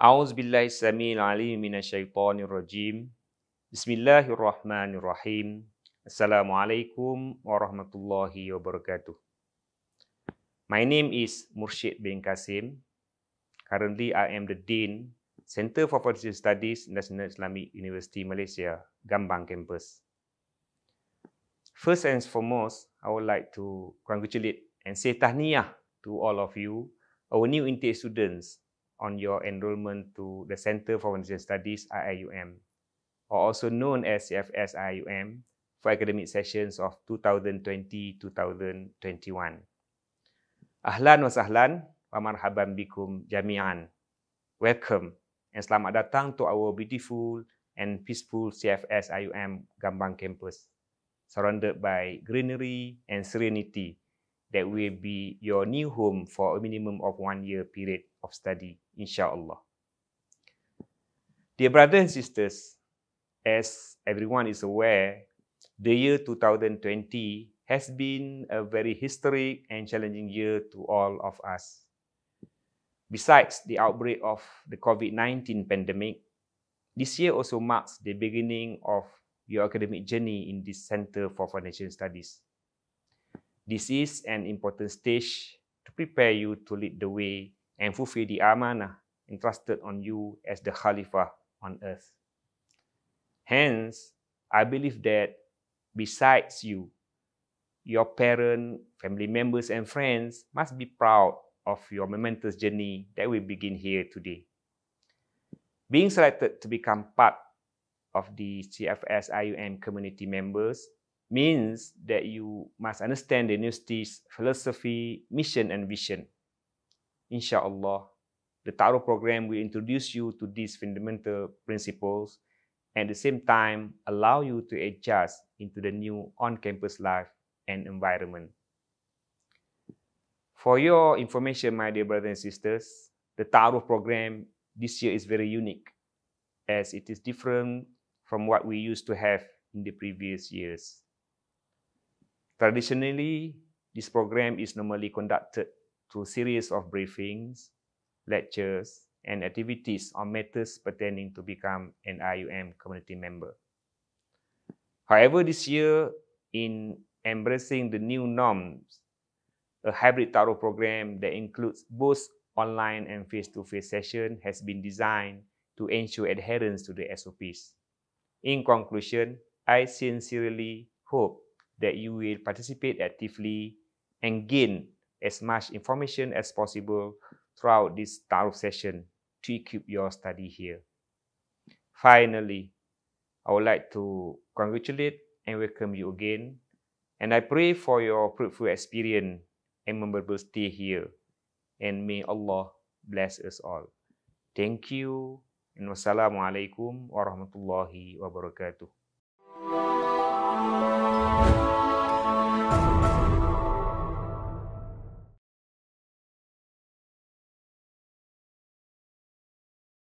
A'udzu billahi samil alim minasyaitonir rajim. Bismillahirrahmanirrahim. Assalamualaikum warahmatullahi wabarakatuh. My name is Murshid bin Kasim. Currently, I am the Dean, Center for Policy Studies, National Islamic University, Malaysia, Gambang Campus. First and foremost, I would like to congratulate and say tahniah to all of you, our new intake students on your enrollment to the Center for Foundation Studies, IIUM, or also known as CFS IIUM, for academic sessions of 2020-2021. Ahlan wa sahlan wa marhaban bikum jami'an. Welcome and selamat datang to our beautiful and peaceful CFS IUM Gambang campus, surrounded by greenery and serenity that will be your new home for a minimum of one year period of study, insyaAllah. Dear brothers and sisters, as everyone is aware, the year 2020 has been a very historic and challenging year to all of us. Besides the outbreak of the COVID-19 pandemic, this year also marks the beginning of your academic journey in this Center for Foundation Studies. This is an important stage to prepare you to lead the way and fulfill the amanah entrusted on you as the Khalifa on earth. Hence, I believe that besides you, your parents, family members, and friends must be proud of your momentous journey that will begin here today. Being selected to become part of the CFS IUM community members means that you must understand the university's philosophy, mission, and vision. Inshallah, the Ta'aruf program will introduce you to these fundamental principles and at the same time allow you to adjust into the new on-campus life and environment. For your information, my dear brothers and sisters, the Ta'aruf program this year is very unique as it is different from what we used to have in the previous years. Traditionally, this program is normally conducted through a series of briefings, lectures, and activities on matters pertaining to become an IUM community member. However, this year, in embracing the new norms, a hybrid Ta'aruf program that includes both online and face-to-face session has been designed to ensure adherence to the SOPs. In conclusion, I sincerely hope that you will participate actively and gain as much information as possible throughout this Ta'aruf session to equip your study here. Finally, I would like to congratulate and welcome you again and I pray for your fruitful experience and memorable stay here. And may Allah bless us all. Thank you. And wassalamualaikum warahmatullahi wabarakatuh.